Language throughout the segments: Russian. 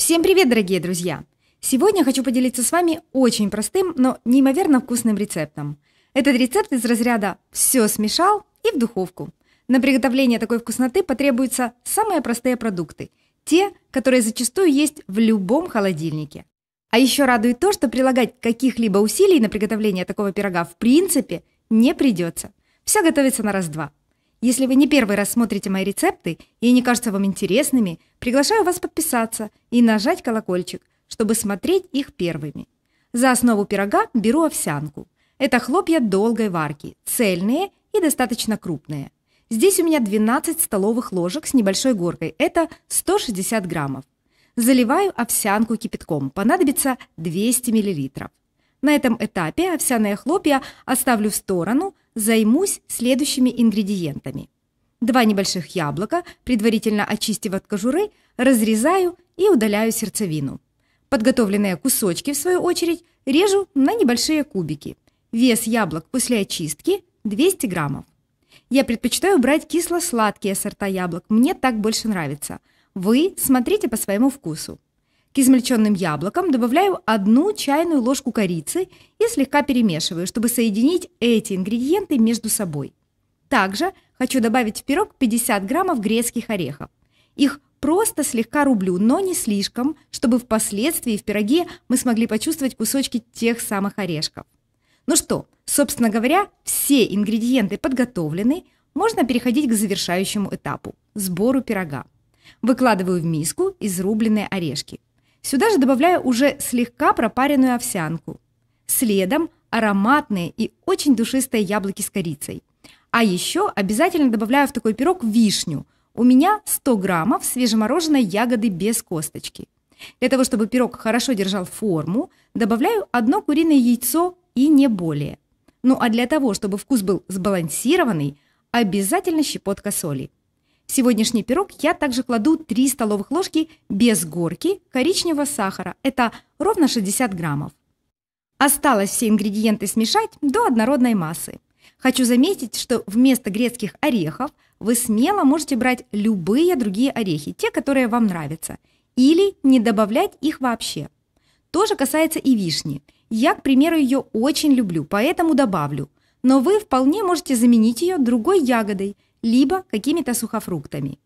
Всем привет, дорогие друзья! Сегодня хочу поделиться с вами очень простым, но неимоверно вкусным рецептом. Этот рецепт из разряда «все смешал и в духовку». На приготовление такой вкусноты потребуются самые простые продукты, те, которые зачастую есть в любом холодильнике. А еще радует то, что прилагать каких-либо усилий на приготовление такого пирога в принципе не придется. Все готовится на раз-два. Если вы не первый раз смотрите мои рецепты и они кажутся вам интересными, приглашаю вас подписаться и нажать колокольчик, чтобы смотреть их первыми. За основу пирога беру овсянку. Это хлопья долгой варки, цельные и достаточно крупные. Здесь у меня 12 столовых ложек с небольшой горкой, это 160 граммов. Заливаю овсянку кипятком, понадобится 200 миллилитров. На этом этапе овсяные хлопья оставлю в сторону, займусь следующими ингредиентами. Два небольших яблока, предварительно очистив от кожуры, разрезаю и удаляю сердцевину. Подготовленные кусочки, в свою очередь, режу на небольшие кубики. Вес яблок после очистки 200 граммов. Я предпочитаю брать кисло-сладкие сорта яблок, мне так больше нравится. Вы смотрите по своему вкусу. К измельченным яблокам добавляю одну чайную ложку корицы и слегка перемешиваю, чтобы соединить эти ингредиенты между собой. Также хочу добавить в пирог 50 граммов грецких орехов. Их просто слегка рублю, но не слишком, чтобы впоследствии в пироге мы смогли почувствовать кусочки тех самых орешков. Ну что, собственно говоря, все ингредиенты подготовлены, можно переходить к завершающему этапу – сбору пирога. Выкладываю в миску изрубленные орешки – Сюда же добавляю уже слегка пропаренную овсянку. Следом ароматные и очень душистые яблоки с корицей. А еще обязательно добавляю в такой пирог вишню. У меня 100 граммов свежемороженой ягоды без косточки. Для того, чтобы пирог хорошо держал форму, добавляю одно куриное яйцо и не более. Ну а для того, чтобы вкус был сбалансированный, обязательно щепотка соли. В сегодняшний пирог я также кладу 3 столовых ложки без горки коричневого сахара. Это ровно 60 граммов. Осталось все ингредиенты смешать до однородной массы. Хочу заметить, что вместо грецких орехов вы смело можете брать любые другие орехи, те, которые вам нравятся, или не добавлять их вообще. То же касается и вишни. Я, к примеру, ее очень люблю, поэтому добавлю. Но вы вполне можете заменить ее другой ягодой – либо какими-то сухофруктами.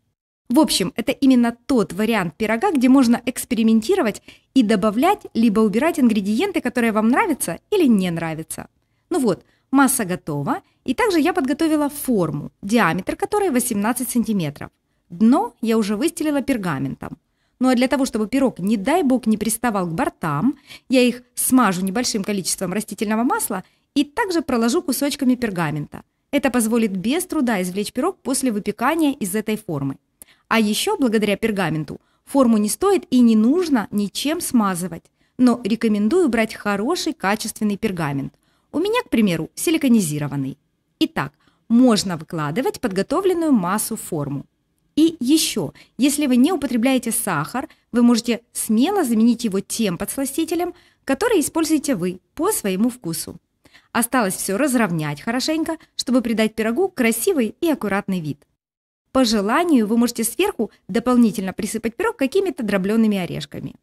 В общем, это именно тот вариант пирога, где можно экспериментировать и добавлять либо убирать ингредиенты, которые вам нравятся или не нравятся. Ну вот, масса готова, и также я подготовила форму, диаметр которой 18 сантиметров. Дно я уже выстелила пергаментом. Ну а для того, чтобы пирог, не дай бог, не приставал к бортам, я их смажу небольшим количеством растительного масла и также проложу кусочками пергамента – это позволит без труда извлечь пирог после выпекания из этой формы. А еще, благодаря пергаменту, форму не стоит и не нужно ничем смазывать. Но рекомендую брать хороший качественный пергамент. У меня, к примеру, силиконизированный. Итак, можно выкладывать подготовленную массу в форму. И еще, если вы не употребляете сахар, вы можете смело заменить его тем подсластителем, который используете вы по своему вкусу. Осталось все разровнять хорошенько, чтобы придать пирогу красивый и аккуратный вид. По желанию вы можете сверху дополнительно присыпать пирог какими-то дробленными орешками.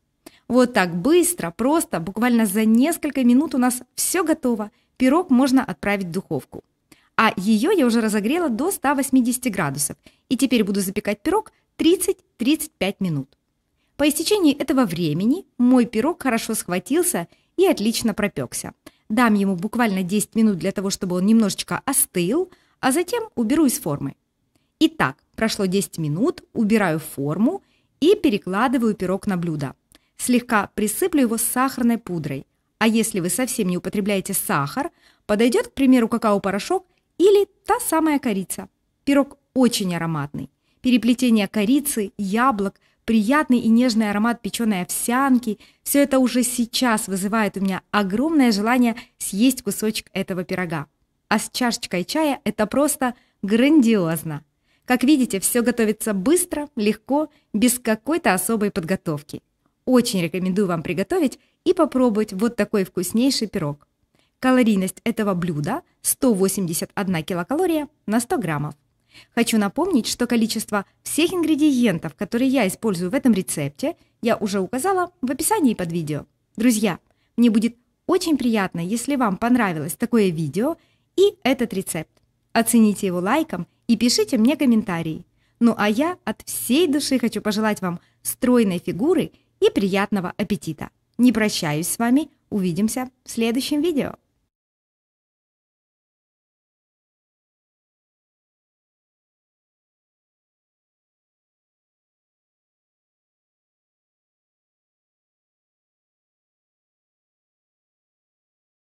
Вот так быстро, просто, буквально за несколько минут у нас все готово. Пирог можно отправить в духовку. А ее я уже разогрела до 180 градусов. И теперь буду запекать пирог 30-35 минут. По истечении этого времени мой пирог хорошо схватился и отлично пропекся. Дам ему буквально 10 минут для того, чтобы он немножечко остыл, а затем уберу из формы. Итак, прошло 10 минут, убираю форму и перекладываю пирог на блюдо. Слегка присыплю его сахарной пудрой. А если вы совсем не употребляете сахар, подойдет, к примеру, какао-порошок или та самая корица. Пирог очень ароматный. Переплетение корицы, яблок – приятный и нежный аромат печеной овсянки. Все это уже сейчас вызывает у меня огромное желание съесть кусочек этого пирога. А с чашечкой чая это просто грандиозно. Как видите, все готовится быстро, легко, без какой-то особой подготовки. Очень рекомендую вам приготовить и попробовать вот такой вкуснейший пирог. Калорийность этого блюда 181 килокалория на 100 граммов. Хочу напомнить, что количество всех ингредиентов, которые я использую в этом рецепте, я уже указала в описании под видео. Друзья, мне будет очень приятно, если вам понравилось такое видео и этот рецепт. Оцените его лайком и пишите мне комментарии. Ну а я от всей души хочу пожелать вам стройной фигуры и приятного аппетита. Не прощаюсь с вами, увидимся в следующем видео.